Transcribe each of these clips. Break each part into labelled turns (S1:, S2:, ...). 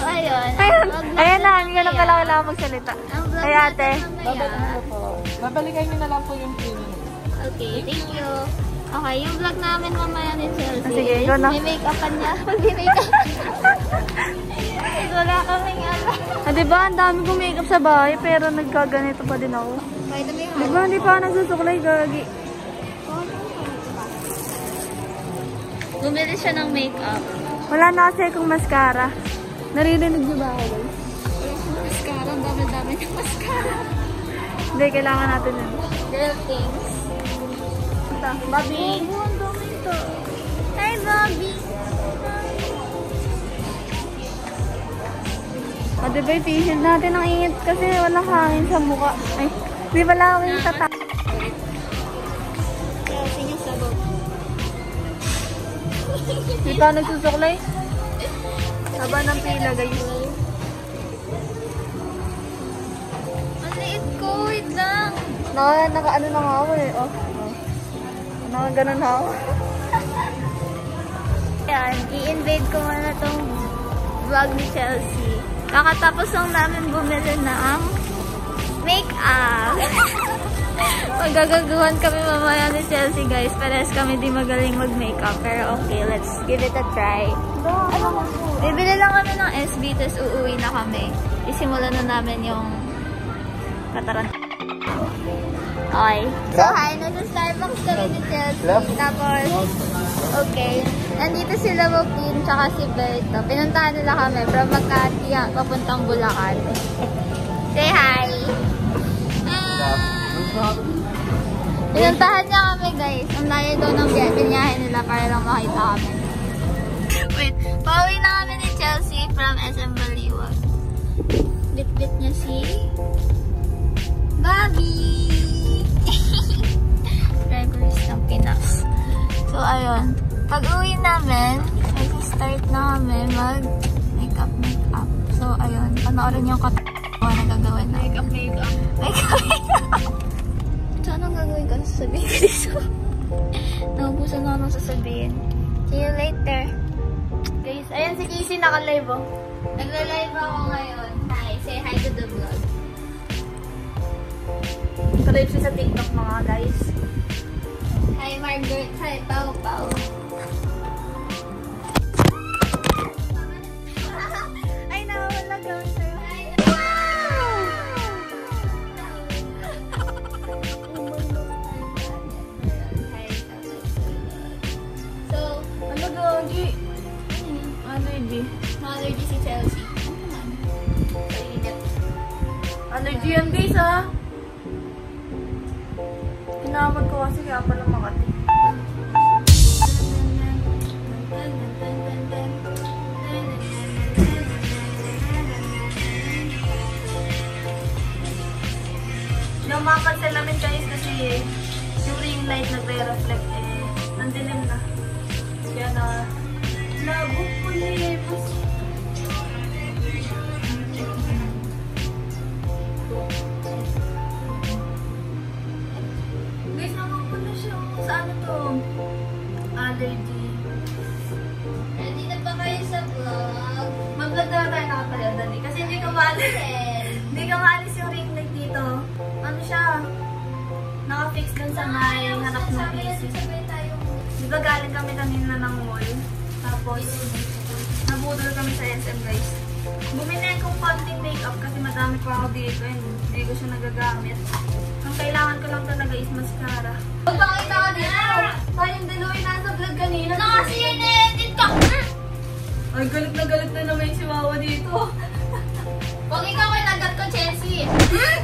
S1: So, ayun. Vlog
S2: ayan na, hindi ka pala kailangan magsalita.
S1: Ang vlog
S2: Ay, ate.
S3: Babalikan nyo na lang po yung cleaning.
S1: Okay, thank you. Okay, yung vlog namin mamaya ni Chelsea.
S2: Ah, sige, ikaw na.
S1: May make-upan niya. Mag-make-up. Wala kaming ano.
S2: Ah, di ba, ang dami kong makeup sa bahay, pero nagkaganito pa din ako.
S1: By the way,
S2: Di ba, hindi pa ako nagsusuklay, gagi.
S1: Bumili siya ng make-up.
S2: Wala na kasi akong mascara. Naririnig niyo ba ako, guys?
S1: Mascara, ang dami-dami ng mascara.
S2: Hindi, kailangan natin yun.
S1: Girl things.
S2: Ito, Bobby.
S1: Oh, ang dami ito. Hi, Bobby.
S2: O, di ba, i-facial natin ang init kasi walang hangin sa mukha. Ay, di pala ako yung tata.
S1: Chelsea niya sabog.
S2: Di pa ako nagsusuklay. Haba ng pila, guys.
S1: Ang liit ko, wait lang.
S2: Naka, naka ano na nga ako eh. Oh. oh. Naka ganun na ako.
S1: Yan, i-invade ko muna tong vlog ni Chelsea. Kakatapos lang namin bumili ng make-up. Magagagawan kami mamaya ni Chelsea, guys. Parehas kami di magaling mag-makeup. Pero okay, let's give it a try. Ano? Bibili lang kami ng SB, tapos uuwi na kami. Isimulan na namin yung kataran. Okay. So, hi. Nasa Starbucks kami ni Chelsea. Tapos, okay. Nandito sila Wapin, tsaka si Berto. Pinuntahan nila kami from Makati, papuntang Bulacan. Say hi! Ah. Pinuntahan niya kami, guys. Ang layo daw ng binyahe nila para lang makita kami. Wait, pauwi na kami ni Chelsea from SM Baliwag. Bit-bit niya si Bobby! Drivers ng Pinas. So, ayun. Pag uwi namin, mag-start na kami mag makeup, makeup. So, ayun. Panoorin yung kat na gagawin na. Makeup, makeup. Makeup, makeup. Anong gagawin ko? Sasabihin ko dito. Naubusan na ako ng sasabihin. See you later.
S2: Guys, ayan si Casey naka-live oh.
S1: Nagla-live ako ngayon. Hi, say hi to the vlog.
S2: Naka-live siya sa TikTok mga guys.
S1: Hi, Margaret. Hi, Pau Pau.
S2: Ay, nawawala gawin sa'yo. Yan guys ah. Kinamag ko kasi kaya pala makati. Lumakas namin guys kasi yung ring light nagre-reflect eh. Nandilim na. Kaya na labo po ni Guys, ano to? Allergy.
S1: Ready na ba kayo sa vlog?
S2: Mag-vlog na tayo nakatayo dali. Kasi hindi ka maalis. hindi ka maalis yung ring light dito. Ano siya? Naka-fix dun sa may ng AC.
S1: Sabay tayo.
S2: Di ba galing kami kanina ng mall? Tapos, nabudol kami sa SM guys. Bumili akong konting makeup kasi madami pa ako dito and hindi ko siya nagagamit. Ang kailangan ko lang talaga is mascara.
S1: Magpakita ka dito.
S2: Tayong dalawa yung nasa vlog kanina.
S1: Ano kasi yun edit ka?
S2: Ay, galit na galit na naman yung chihuahua dito.
S1: Huwag ikaw kinagat ko, Chelsea.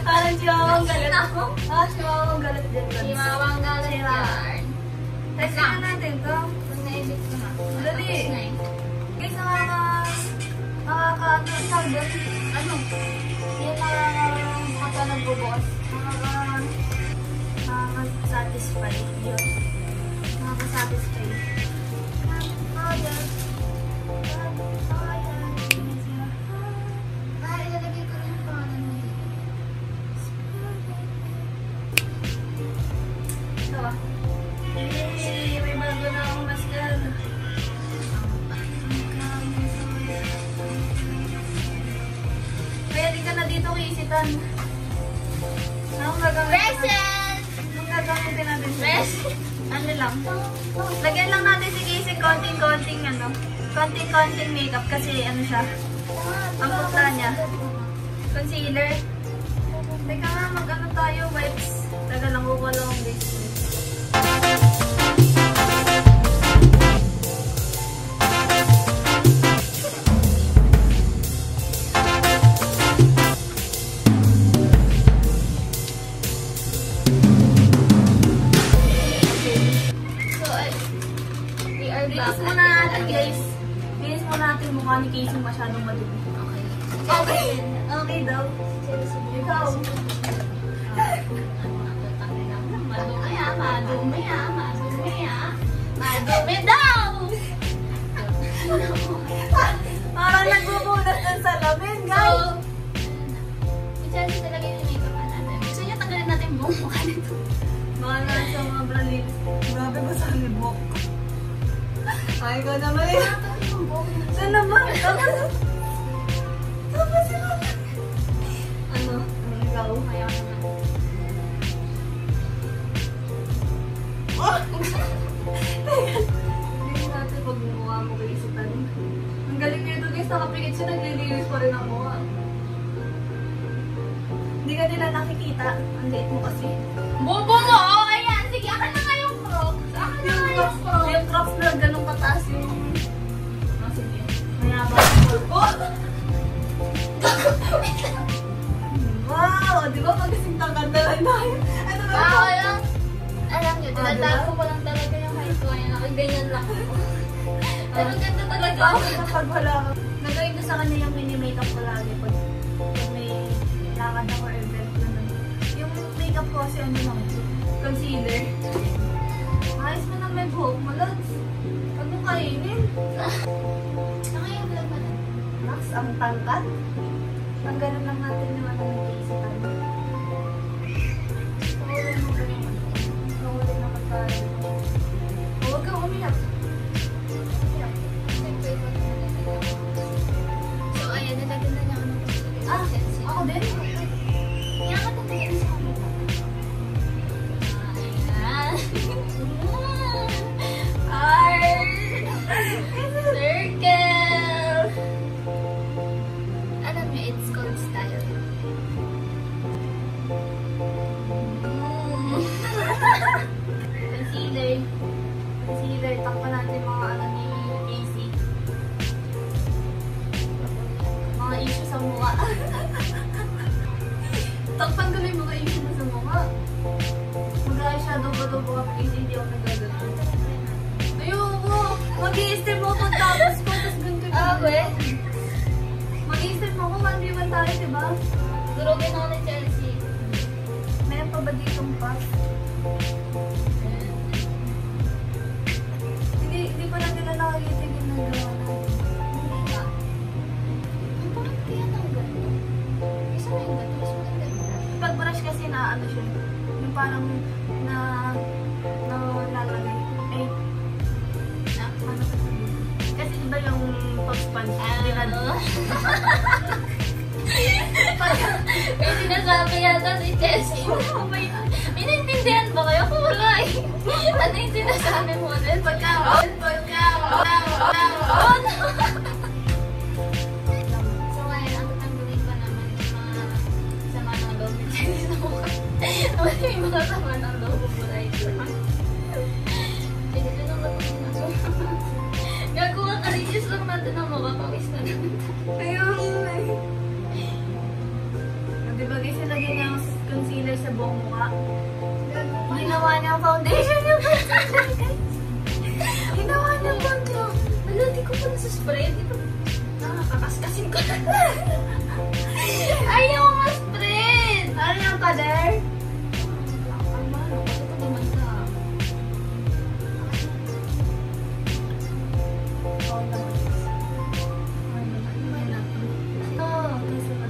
S2: Parang chihuahua ang galit.
S1: Ako?
S2: Ah, chihuahua ang galit din.
S1: Si Mawang galit yan.
S2: Test na natin to.
S1: Pag na-edit ko na.
S2: Dali.
S1: Na.
S2: Guys, nakaka... Nakaka... Ano ang? Yung nakaka... nagbubukas. Nakaka satisfy yun. Nakaka-satisfy. Powder.
S1: Yay! May bago na akong mascara.
S2: Pwede ka na dito, Kisitan. Ano magagawa?
S1: Present!
S2: Gagawin natin?
S1: Present!
S2: Ano lang? Lagyan lang natin si Casey konting-konting ano. Konting-konting makeup kasi ano siya. Ang putla niya. Concealer. Teka nga, mag-ano tayo, wipes. Taga lang, kukuha lang ang base.
S1: Okay.
S2: Okay. Daw. Ikaw.
S1: Madumi ah, madumi ah, madumi ah. Madumi daw!
S2: Parang nagbubunas ng salamin,
S1: So,
S2: guys.
S1: i-challenge talaga yung makeup natin. Gusto niyo tanggalin natin yung buong mukha nito.
S2: Mga nasa mga bralit. Grabe ba sa libok? Ay, ko naman eh. Saan naman? Tapos, tapos Ano ikaw?
S1: Ayaw naman.
S2: Hindi natin pag gumawa mo kay isipan. Ang galing nito guys, nakapikit siya, naglilinis pa rin ang mukha. Hindi ka nila nakikita. Ang liit mo kasi.
S1: Bobo mo! Ayan! Sige, akin na nga yung crocs. Akin na nga yung crocs.
S2: Yung crops na ganun kataas yung... Ah, sige. Mayabang yung wow! Di ba magasing tangkad na lang tayo? Ano ba
S1: Ah,
S2: ito?
S1: walang... Alam niyo,
S2: Ah,
S1: tinatago ko lang talaga yung height ko. Ayan, nakaganyan lang ako. Pero ganda talaga.
S2: Kapag wala ka? Nagawin ko sa kanya yung mini makeup ko lagi pag, may lakad ako or event naman. Yung makeup ko kasi ano lang, concealer. Ayos mo na may buhok mo, Lods. Huwag mo kainin.
S1: Saka yung vlog na lang.
S2: Max, ang tangkat. Tanggalan lang natin yung ano ng Takpan natin mga ano ni Casey. Mga issue sa mukha. Takpan ko na yung mga issue mo sa mukha. Mag-eyeshadow ba ito buka Casey? Hindi ako nagagano. Ayoko! Mag-i-steam ako pagtapos ko, tapos ganito
S1: Ah, we?
S2: Mag-i-steam ako, 1v1 tayo, diba?
S1: Durugin ako ni Chelsea.
S2: Meron pa ba ditong pass? Brush kasi na ano siya, yung parang na na lalagay. Ay, na, ano? Kasi iba yung pag sponge. Hindi na
S1: May sinasabi yata si Chelsea. Ano ba yun? Inintindihan ba kayo? Ako wala eh. Ano yung sinasabi mo ulit? Oh! So ngayon, ang tatanggalin pa naman yung. Ano yung sama ng loob mo mula ito? Ito naman ako sinasama. Gagawa ka rin lang natin ang na naman.
S2: Ayun. Di ba guys, sa buong mukha? Ginawa niya ang foundation yung
S1: ko pa nasa-spray. Di ba? Nakakakaskasin ko na. Ayaw ma-spread!
S2: Ano yung pader?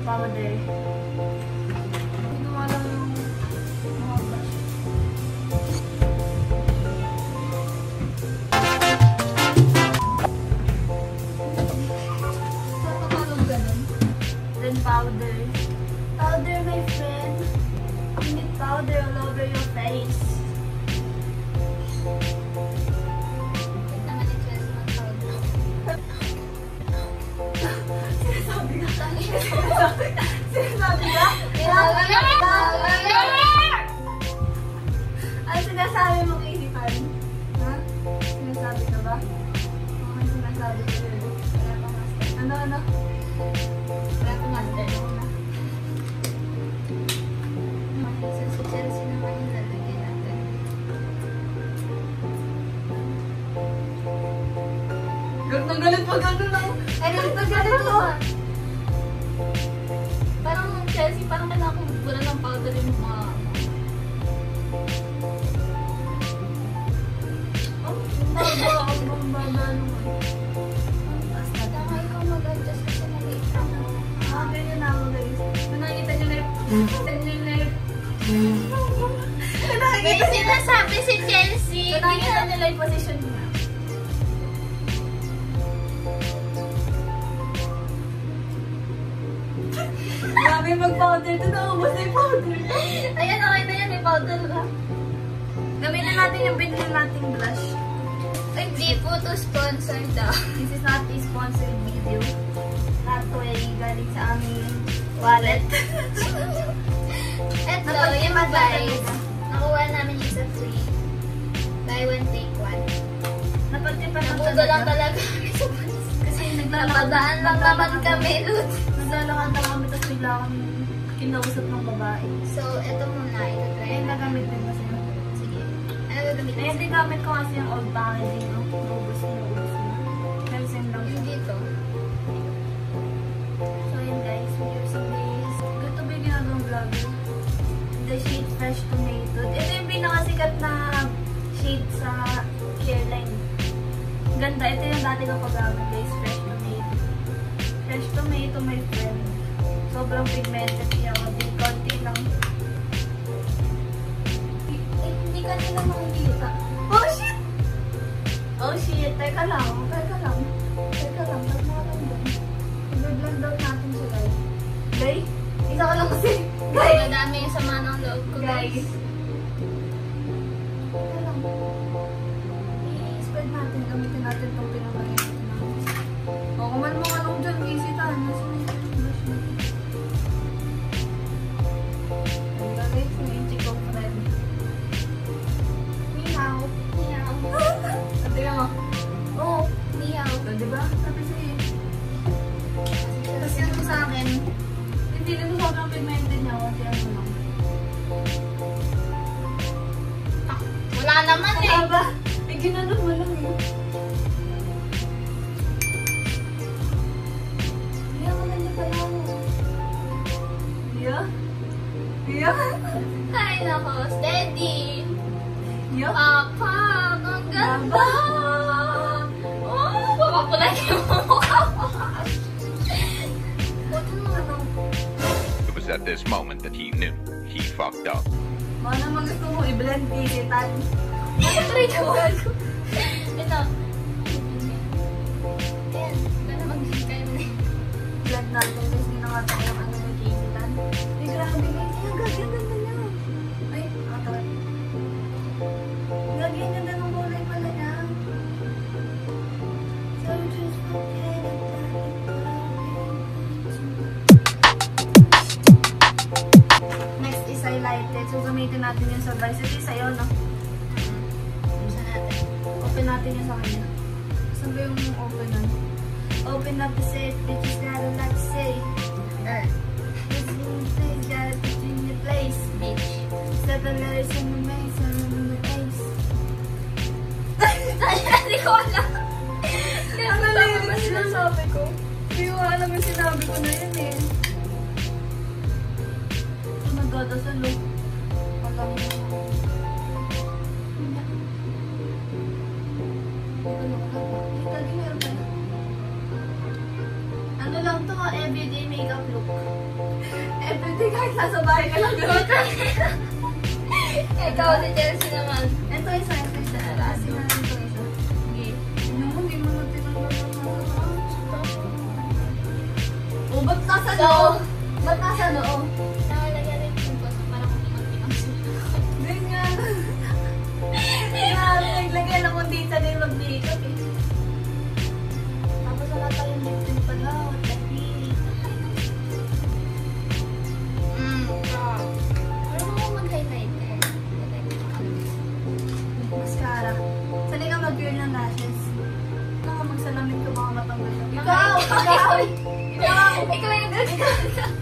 S1: Ang
S2: powder all over your face.
S1: Naman ni Chelsea mag-powder.
S2: Sinasabi ka. Sinasabi. Sinasabi ka? Ano sinasabi mo kay Hipan? Ha? Sinasabi ka ba? Ano sinasabi ko? Wala. Ano, ano? Wala pa master. Ano
S1: Chelsea naman yung lalagyan natin.
S2: Galit na galit pa gano'n lang. Ay, galit na galit ako.
S1: Parang Chelsea, parang kailangan kong wala ng powder yung mga... sinasabi si Chelsea.
S2: Nakikita nyo lang yung position niya. Grabe mag-powder. Ito naubos na yung powder.
S1: Ayan, okay na yan. May powder na.
S2: Gamitin natin yung binili nating blush.
S1: Hindi po to sponsor daw.
S2: This is not a sponsored video. Not to ay galing sa aming wallet. Napagtipan
S1: yung
S2: na
S1: guys.
S2: Talaga.
S1: Namin yung sa free. Buy one, take one.
S2: Napagtipan
S1: lang talaga kami sa panis.
S2: Kasi naglalakad.
S1: Napadaan lang naman kami, Lut.
S2: Naglalakad na kami tapos bigla kami kinausap ng babae.
S1: So, eto muna. Ito try
S2: Ayun,
S1: na.
S2: nagamit din kasi.
S1: Sige. Ano gagamitin?
S2: Ayun, din gamit ko kasi yung old packaging. No? Naubos na, naubos na. Same lang siya.
S1: dito.
S2: So yun guys, using this. Good to be ginagawang vlogger. The shade Fresh. Ito pinakasikat na shade sa Careline. Ganda. Ito yung dati ko pag-gamit guys. Fresh Tomato. Fresh Tomato, my friend. Sobrang pigmented niya. Di konti lang.
S1: Hindi ka nila makikita.
S2: Oh shit! Oh shit! Teka lang. Teka lang. Teka lang. Ba't nakakandang? I-blend out natin siya guys. Guys? Isa ko lang kasi. Guys!
S1: Madami yung sama ng loob ko, guys.
S2: Guys. Teka lang. I-spread natin. Gamitin natin itong pinamagayin natin. O, kumal mo ka nung dyan. Easy ta. Nasa na yung brush. May chick of friend. Meow.
S1: Meow.
S2: Tingnan mo.
S1: Oh, meow.
S2: O, diba? Sabi sa'yo. eh. Tapos yung sa akin, hindi din mo sobrang pigmented niya. Kunti
S1: Wala naman eh.
S2: Wala ba? Eh, ginanon mo lang eh. Iya, maganda pala ako. Iya? Iya?
S1: Ay, nako. Steady.
S2: Iya?
S1: Papa, ang ganda. Oh, papapulan yung mukha mo.
S2: Mo ano.
S4: It was at this moment that he knew he fucked up.
S2: Baka naman gusto mo i-blend kisitan.
S1: Try ko. Ko alam.
S2: Ano lang yung sinasabi ko? Hindi ko alam yung sinabi ko na yun eh. Ito nagdadasal oh. Alam mo. Ano lang to, everyday makeup look. Everyday kahit nasa bahay ka lang gano'n.
S1: Ikaw, si Chelsea naman.
S2: Ito isa, nasa
S1: so,
S2: noo? Ba't nasa
S1: noo? Rin yung boss para kumikunti ang
S2: sila. Doon nga. Grabe, naglagyan dito din mag-makeup. Tapos wala pa yung lip tint pala. What the
S1: Mmm, wow. Ano mo
S2: mag-highlight? Mascara. Ka mag-wear ng lashes. Ikaw,
S1: magsalamin ka mga matanggal. Ikaw! Ikaw! き
S2: た!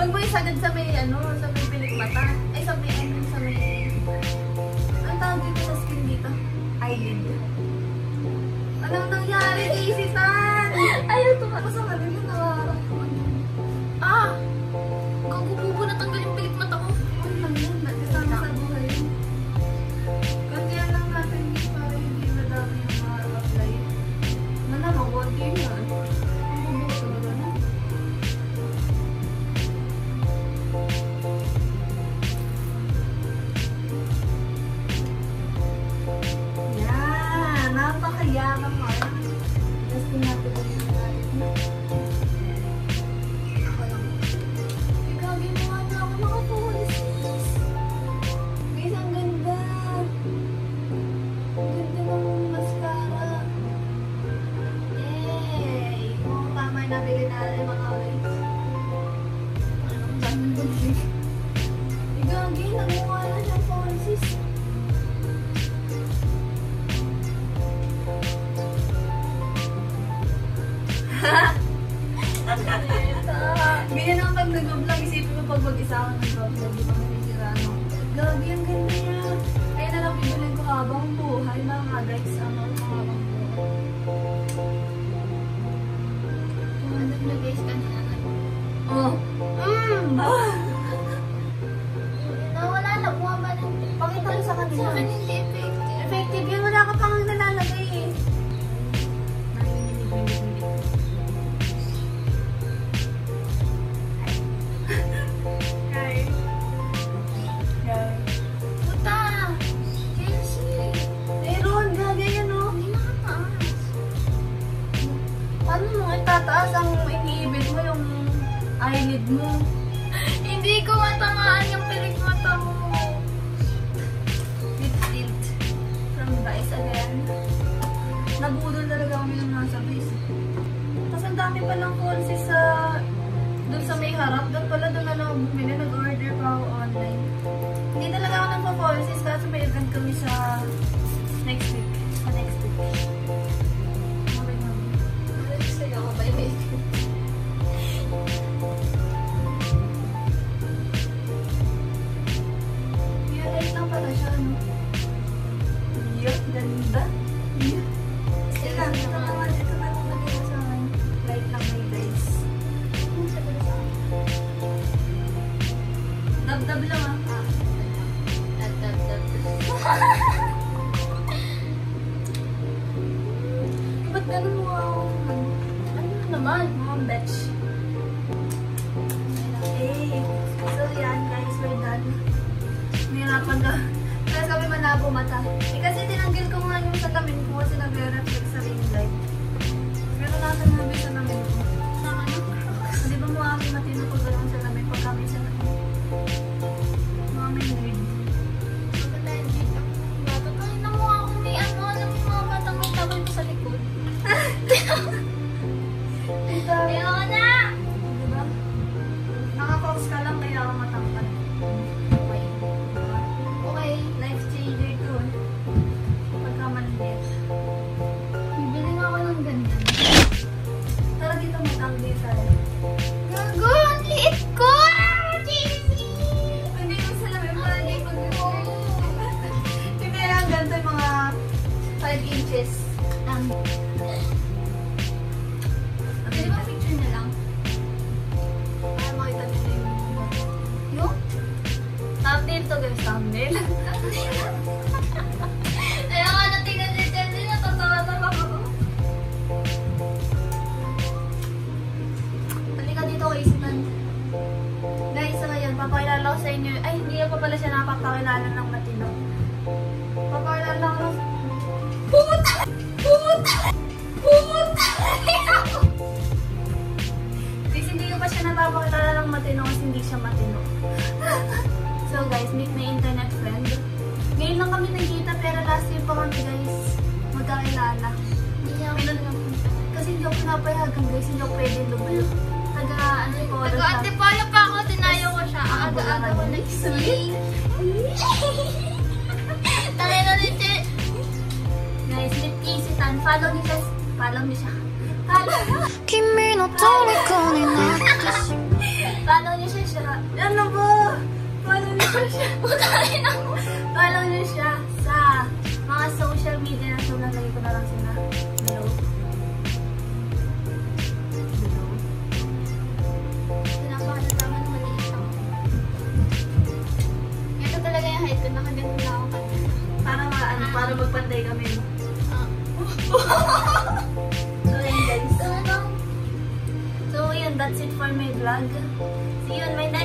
S2: Magbuhis agad sa may, ano, sa may pilik mata. Ay, sa may, ano, sa may... Ang tawag dito sa skin dito? Eyelid. Anong nangyari, Isitan?
S1: Ayaw
S2: tumakbo sa kanila, nakakakakon. Ah! Kung kukubo dami
S1: pa
S2: ng konsi sa... Doon sa may harap. Doon pala doon na lang bumili. Nag-order pa ako online. Hindi talaga ako nagpa-konsis. Kaso may event kami sa next week. Sa next week. Ganun mo. Ano naman, mga bitch. Okay. So, yan guys, we're done. Nahirapan na. Kasi kami manabo mata. Eh, kasi tinanggil ko nga yung tatamin ko kasi nagre-reflect sa ring light. Pero nasa nabi sa namin ko. Hindi ba mo aking Puta! Puta! Guys, hindi ko pa siya napapakilala ng matino kasi hindi siya matino. so guys, meet my internet friend. Ngayon lang kami nagkita pero last year pa kami guys magkakilala. Kasi hindi ako pinapayagan guys, hindi ako pwede lumayo. Taga, ano po,
S1: Nag-antipolo pa ako, tinayo ko siya. Aga-aga ko nag-swing.
S2: Guys, meet Easy Tan. Follow niyo siya. Follow niyo siya. Follow,
S5: 君の虜になってし
S2: follow niyo siya siya. Ano ba? Follow niyo siya siya. Follow So, yun guys. So, yun. That's it for my vlog. See you on my next